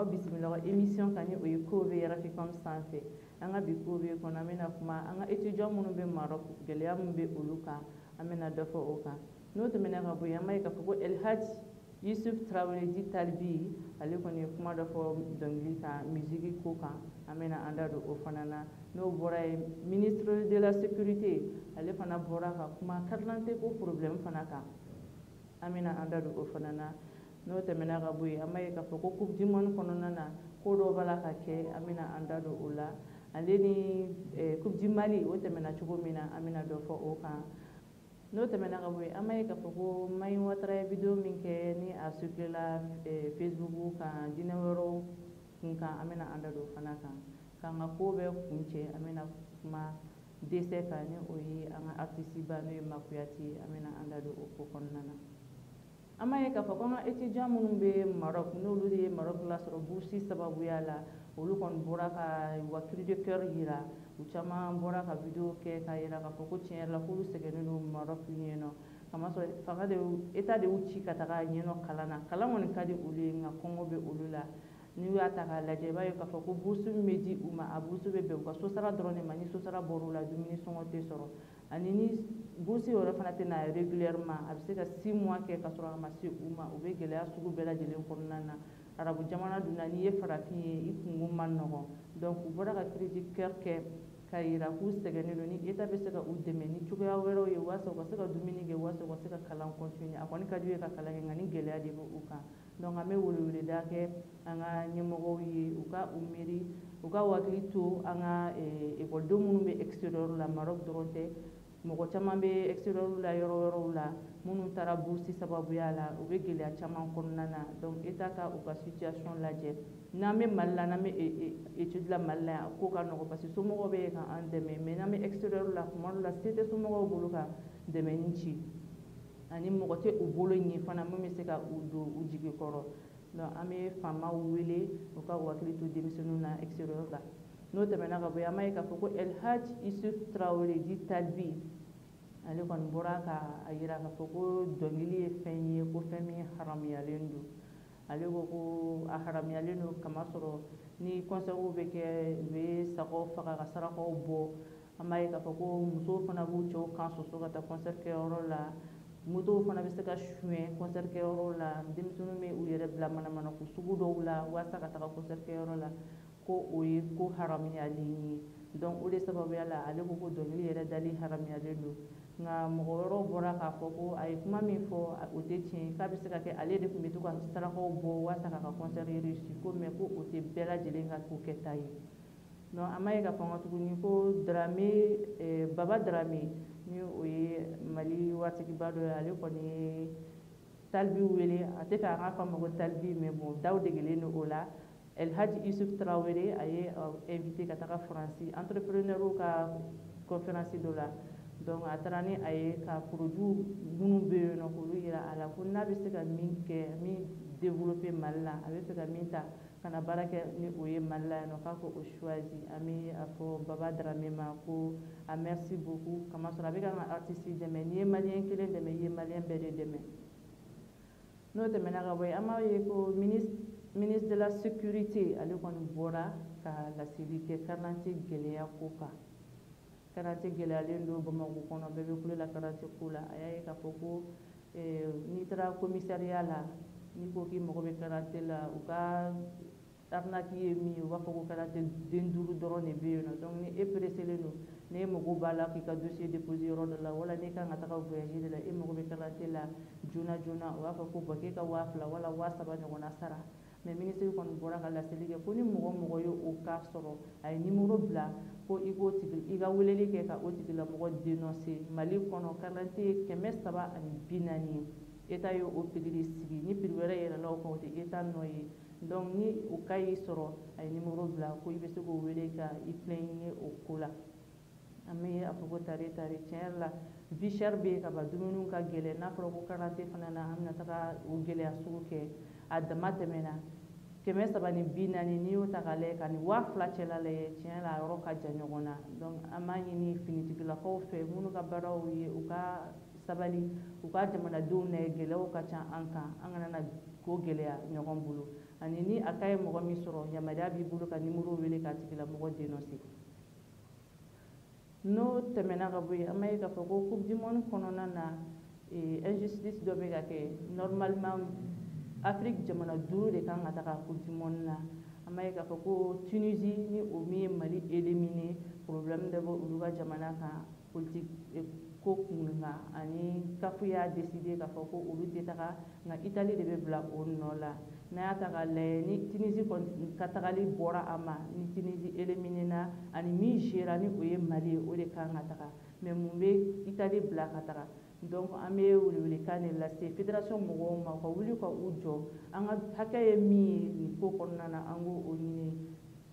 aw bisimila aw emission kan ni o ye kow bɛ yɛrɛfikɔm sanfɛ an ka bi kow bɛ kɔnɔ an bɛna kuma an ka étudiant minnu bɛ marɔk gɛlɛya min bɛ olu kan an bɛna dɔ fɔ o kan n'o tɛmɛna ka bɔ yen an b'a ye k'a fɔ ko elhaj yusuf tarawele di talibi ale kɔni ye kuma dɔ fɔ dɔnkili kan misiki ko kan an bɛna an da don o fana na n'o bɔra ye ministre de la sécurité ale fana bɔra ka kuma karilante ko problème fana kan an bɛna an da don o fana na n'o tɛmɛna ka bɔ yen an b'a ye k'a fɔ ko coupe du monde kɔnɔna na ko dɔw b'a la ka kɛ an bɛna an da don o la ale ni eh, coupe du mali o tɛmɛna cogo min na an bɛna dɔ fɔ o kan n'o tɛmɛna ka bɔ yen an b'a ye k'a fɔ ko mayi watara ye video min kɛ ni a circulela eh, facebook kan diinɛ wɛrɛw kun kan an bɛna an da don fana kan k'an ka ko bɛɛ kun cɛ an bɛna kuma dɛsɛ kan ni o ye an ka artisiba n'o ye makuyati ye an bɛna an da don o ko kɔnɔna na an b'a ye k'a fɔ ko an ka étudiant minnu bɛ Maroc n'olu ye Maroc lasɔrɔ bourse sababuya la olu kɔni bɔra ka u ka cri de cœur jira u caman bɔra ka video kɛ k'a jira k'a fɔ ko tiɲɛ yɛrɛ la k'olu sɛgɛnnen don Maroc yen nɔ kamasɔrɔ fanga de état de y'u ci ka taga yen nɔ kalan na kalan kɔni ka di olu ye nka kɔngɔ bɛ olu la n'i y'a ta k'a lajɛ i b'a ye k'a fɔ ko bourse min bɛ di u ma a bourse bɛ bɛn u ka sosara dɔrɔn de ma ni sosara bɔra u la dumuni sɔngɔ tɛ sɔrɔ ani ni bourse yɛrɛ fana tɛ na régulièrement a bɛ se ka six mois kɛ ka sɔrɔ a ma se u ma u bɛ gɛlɛya sugu bɛɛ lajɛlen kɔnɔna na arabu jamana dun na n'i ye farafin ye i kungo ma nɔgɔn donc u bɔra ka cri du cœur kɛ ka yira k'u sɛgɛnnen don ni eta bɛ se ka u dɛmɛ ni cogoya wɛrɛw ye walasa u ka se ka dumuni kɛ walasa u ka se ka kalan continuer a kɔni ka d'u ye ka kalan kɛ nka ni gɛlɛya de bɛ u kan Donc an bɛ weleweleda kɛ an ka ɲɛmɔgɔw ye u ka u miiri u ka hakili to an ka ekɔlidenw eh, minnu bɛ extérieur la Maroc dɔrɔn tɛ mɔgɔ caman bɛ extérieur la yɔrɔ wɛrɛw la minnu taara bourse sababuya la u bɛ gɛlɛya caman kɔnɔna na donc état ka u ka situation lajɛ n'an bɛ Mali la n'an bɛ étude eh, eh, la Mali la yan ko ka nɔgɔ parce que somɔgɔw bɛ ka an dɛmɛ mais n'an bɛ extérieur la kuma dɔ la se tɛ somɔgɔw bolo ka dɛmɛni ci ani mɔgɔ tɛ u bolo ɲɛ fana min bɛ se ka u don u jigi kɔrɔ donc an bɛ faamaw wele u ka u hakili to denmisɛnninw na exterieur la n'o tɛmɛna ka bɔ yen an b'a ye k'a fɔ ko El Hadj Isuf Traore di Talbi ale kɔni bɔra ka a jira k'a fɔ ko dɔnkili ye fɛn ye ko fɛn min haramuyalen don ale ko ko a haramuyalen don kamasɔrɔ ni kɔnsɛriw bɛ kɛ u bɛ sagaw faga ka sarakaw bɔ an b'a ye k'a fɔ ko musow fana b'u cɛw kan soso ka taa kɔnsɛri kɛyɔrɔ la motow fana bɛ se ka suɲɛ kɔnsɛri kɛyɔrɔ la denmisɛnninw bɛ u yɛrɛ bila manamana ko sugu dɔw la walasa ka taga kɔnsɛri kɛyɔrɔ la ko o ye ko haramuyalen ye donc o de sababuya la ale ko ko dɔnkili yɛrɛ dali haramuyalen don nka mɔgɔ wɛrɛw bɔra k'a fɔ ko a ye kuma min fɔ o tɛ tiɲɛ k'a bɛ se ka kɛ ale de tun bɛ to ka sarakaw bɔ walasa k'a ka kɔnsɛri reusi ko mɛ ko o tɛ bɛɛ lajɛlen ka ko kɛta ye donc an ma ye ka fanga tuguni ko darame eh, baba darame ni o ye mali waritigiba dɔ ye ale kɔni ye talibi wele a tɛ fɛ an k'a fɔ a ma ko talibi mais bon daw degelen don o la elhaji isuf tarawele a ye eh, invité ka taga faransi entrepreneurw ka conférence dɔ la donc a taara ni a ye ka produit minnu bɛ yen nɔ k'olu yira a la ko n'a bɛ se ka min kɛ min développer mali la a bɛ fɛ ka min ta kana baara kɛ ni o ye mali la yan nɔ k'a ko o choisi an bɛ a fɔ baba darame ma ko a merci beaucoup kamasɔrɔ a bɛ ka an ka artiste dɛmɛ n'i ye maliyɛn kelen dɛmɛ i ye maliyɛn bɛɛ de dɛmɛ n'o tɛmɛna ka bɔ yen an b'a ye ko ministre ministre de la sécurité ale kɔni bɔra ka laseli kɛ carte d'identité gɛlɛya ko kan karate gɛlɛyalen don bamako kɔnɔ bɛɛ bɛ kulela karate ko la a y'a ye k'a fɔ ko eh, n'i taara komisariya la n'i ko k'i mago bɛ karate la u ka arnaque ye min ye u b'a fɔ ko karate den duuru dɔrɔn de bɛ yen nɔ donc ni e pereselen don ne e mago b'a la k'i ka dossier dépose yɔrɔ dɔ la wala n'e kan ka taga voyage de la e mago bɛ karate la joona joona u b'a fɔ ko bɔn k'e ka waa fila wala waa saba ɲɔgɔnna sara mɛ minisiri kɔni bɔra ka laseli kɛ ko ni mɔgɔ mɔgɔ ye o ka sɔrɔ a ye nimoro bila ko i k'o tigi i ka weleli kɛ ka o tigilamɔgɔ denɔse mali kɔnɔ karante ye kɛmɛ saba ani bi naani ye eta ye o pikiri sigi ni piri wɛrɛ yɛrɛla o kan o tɛ eta nɔ ye donc ni o ka y'i sɔrɔ a ye nimoro bila ko i bɛ se k'o wele ka i plɛɲini o ko la an bɛ a fɔ ko tare tare tiɲɛ yɛrɛ la vishɛri bɛ ka ban dumuniw ka gɛlɛn n'a fɔra ko karante fana na an bɛna taga o gɛlɛya sugu kɛ a dama tɛmɛna kɛmɛ saba ni bi naani n'i y'o ta k'a lajɛ ka nin waa fila cɛla lajɛ tiɲɛ la a yɔrɔ ka jan ɲɔgɔn na donc an b'a ɲini finitigilakaw fɛ minnu ka baaraw ye u ka sabali u ka jamanadenw lajɛ gɛlɛyaw ka ca an kan an kana na ko gɛlɛya ɲɔgɔn bolo ani ni a ka ye mɔgɔ min sɔrɔ yamaruya b'i bolo ka nimoro wele k'a tigilamɔgɔ denɔse n'o tɛmɛna ka bɔ yen an b'a ye k'a fɔ ko coupe du monde kɔnɔna na eh, injustice dɔ bɛ ka kɛ normalement Afrique jamana duuru de kan ka taga coupe du monde na an b'a ye k'a fɔ ko Tunisie ni o min ye Mali éliminer problème bɛ bɔ olu ka jamana kan politique eh, ko kun kan ani kafu y'a deside k'a fɔ ko olu tɛ taga nka itali de bɛ bila o nɔ la n'a y'a ta k'a lajɛ ni tunisi ka tagali bɔra a ma ni tunisi éliminena ani min jera ni o ye mali ye o de kan ka taga mɛ mun bɛ itali bila ka taga donc an bɛ welewelekan de lase fédération mɔgɔw ma u ka wuli ka u jɔ an ka hakɛ ye min ye nin ko kɔnɔna na an k'o ɲini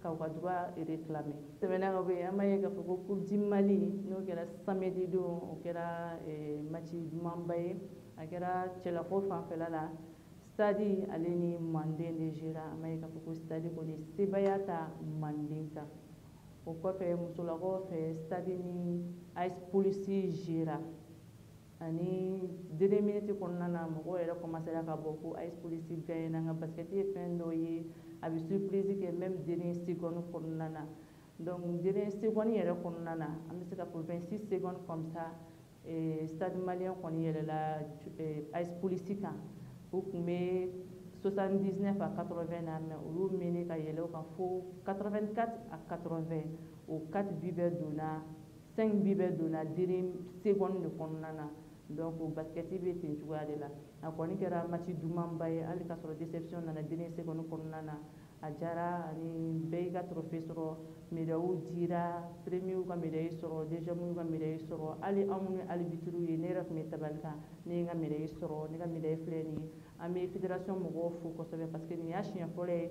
k'aw ka droit réclamer tɛmɛna ka bɔ yen an b'a ye k'a fɔ ko coupe du mali n'o kɛra samedi don o kɛra eh, match dumanba ye a kɛra cɛlako fanfɛla la stade ale ni manden de jera an b'a ye k'a fɔ ko stade kɔni sebaya ta manden kan o kɔfɛ musolakaw fɛ stade ni ice polisi jera ani dene miniti kɔnɔna na mɔgɔw yɛrɛ kɔmasera ka bɔ ko ice polisi gaye na nka basikɛti ye fɛn dɔ ye a bɛ surprise kɛ meme dene segɔni kɔnɔna na donc dene segɔni yɛrɛ kɔnɔna na an bɛ se ka fɔ 26 segɔni comme ça eh, stade malien kɔni yɛlɛla eh, ice polisi kan u tun bɛ 79 à 80 na mais olu mene ka yɛlɛ o kan fo 84 à 80 o 4 bi bɛɛ donna 5 bi bɛ donna diri seconde de kɔnɔna na donc basket bɛ ten cogoya de la a kɔni kɛra match dumanba ye hali k'a sɔrɔ déception nana diri seconde kɔnɔna na a jara ani bɛɛ y'i ka trophée sɔrɔ médailles dira premier ka médaille sɔrɔ deuxième ka médaille sɔrɔ hali an minnu arbitres ye ne yɛrɛ tun bɛ tabali kan ne ye n ka médaille sɔrɔ ne ka médaille filɛ nin ye an bɛ fédération mɔgɔw fo kosɛbɛ parce que nin y'a siɲɛ fɔlɔ ye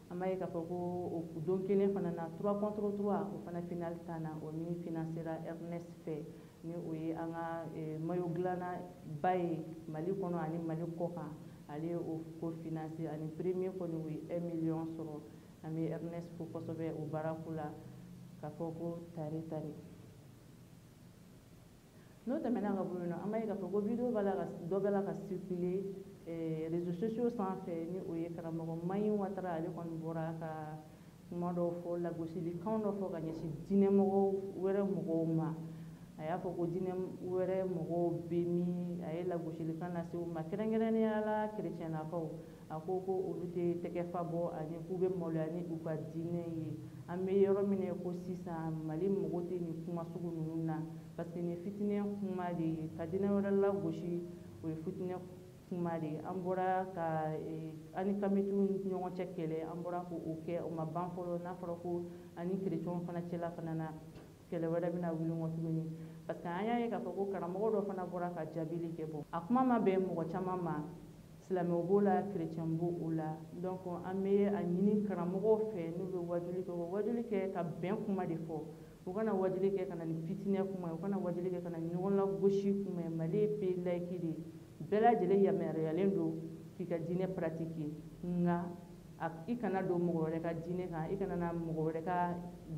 an b'a ye k'a fɔ ko o don kelen fana na trois contre trois o fana finali ta na o min finansera rns fɛ ni o ye an ka eh, mayo dilanna ba ye mali kɔnɔ ani mali kɔ kan ale ye o ko finanse ani premier kɔni o ye un million sɔrɔ an bɛ rns fo kosɛbɛ o baarako la k'a fɔ ko tare tare n'o tɛmɛna ka bɔ yen nɔ an b'a ye k'a fɔ ko video b'a la ka dɔ bɛ la ka circuler eh, réseaux sociaux sanfɛ ni o ye karamɔgɔ mayi watara ale kɔni bɔra ka kuma dɔw fɔ lagosili kan dɔ fɔ ka ɲɛsin diinɛ mɔgɔw wɛrɛ mɔgɔw ma a y'a fɔ ko diinɛ wɛrɛ mɔgɔw bɛ min a ye lagosili kan lase u ma kɛrɛnkɛrɛnnenya la kerecɛnnakaw a ko ko olu tɛ tɛgɛfa bɔ ani k'u bɛ maloya ni u ka diinɛ ye an bɛ yɔrɔ min na ko sisan mali mɔgɔ tɛ nin kuma sugu ninnu na parce que nin fitinɛ kuma de ye ka diinɛ wɛrɛ lagosi o ye fitinɛ kuma de ye an bɔra ka eh, an ni kamitu ɲɔgɔn cɛ kɛlɛ an bɔra ko o kɛ o ma ban fɔlɔ n'a fɔra ko ani kerecɛnw fana cɛla fana na kɛlɛ wɛrɛ bɛna wuli kɔ tuguni parce que an y'a ye k'a fɔ ko karamɔgɔ dɔ fana bɔra ka jaabili kɛ bɔ a kuma ma bɛn mɔgɔ caman ma silamɛw b'o la kerecɛn b'o o la donc an bɛ a ɲini karamɔgɔw fɛ n'u bɛ wajuli kɛ u wajuli kɛ ka bɛn kuma de fɔ u kana wajuli kɛ ka na ni fitinɛ kuma ye u kana wajuli kɛ ka na ɲɔgɔn lagosi kuma ye mali ye pays laïki de ye bɛɛ lajɛlen yamaruyalen don k'i ka diinɛ paratike nka i kana don mɔgɔ wɛrɛ ka diinɛ kan i kana na mɔgɔ wɛrɛ ka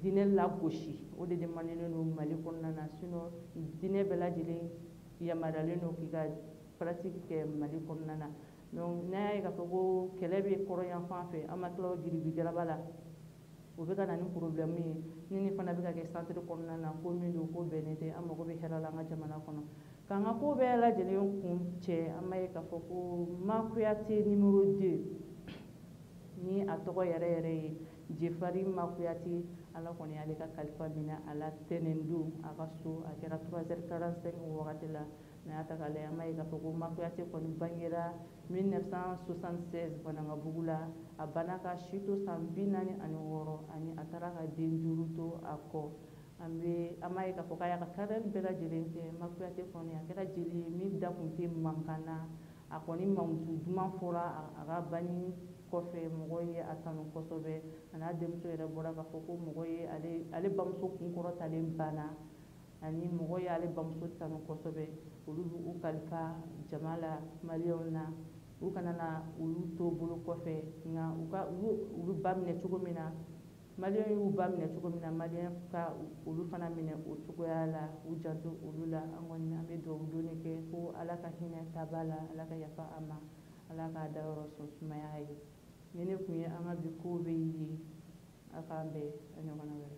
diinɛ lagosi o de demandelen don mali kɔnɔna na sinon diinɛ bɛɛ lajɛlen yamaruyalen don k'i ka paratiki kɛ mali kɔnɔna na donc n'a y'a ye k'a fɔ ko kɛlɛ bɛ kɔrɔnyanfan fɛ an ma tila o jiribijalaba la o bɛ ka na ni problème ye ni nin fana bɛ ka kɛ centre kɔnɔna na ko min don ko bɛnnen tɛ an mago bɛ hɛrɛ la an ka jamana kɔnɔ k'an ka ko bɛɛ lajɛlen kun cɛ an b'a ye k'a fɔ ko Makuyate numéro 2 ni a tɔgɔ yɛrɛ yɛrɛ ye Jefari Makuyate Ala kɔni y'ale ka kalifa minɛ a la tɛnɛndon a ka so a kɛra 3h45 wagati la N'a y'a ta k'a lajɛ an b'a ye k'a fɔ ko Makuyate kɔni bangera 1976 Banankabugu la, a banna ka si to san 46 ani a taara ka den duuru to a kɔ. An bɛ an b'a ye k'a fɔ k'a y'a ka carrière bɛɛ lajɛlen kɛ Makuyate kɔni, a kɛra jeli ye min da tun tɛ mankan na, a kɔni mankutu duman fɔra a ka banni kɔfɛ, mɔgɔw ye a tanu kosɛbɛ, a n'a denmuso yɛrɛ bɔra k'a fɔ ko mɔgɔw ye ale bamuso kunkɔrɔtalen banna ani mɔgɔ y'ale bamuso tanu kosɛbɛ olu bɛ u kalifa jama la maliyɛnw na u kana na olu to bolo kɔfɛ nka u ka u y'u ba minɛ cogo min na maliyɛn y'u ba minɛ cogo min na maliyɛn ka olu fana minɛ o cogoya la u janto olu la an kɔni an bɛ dugawu don kɛ ko ala ka hinɛ taaba la ala ka yafa a ma ala k'a da yɔrɔ sɔrɔ sumaya ye ni ne tun ye an ka bi kow bɛ ye a k'an bɛɛ a ɲɔgɔnna wɛrɛ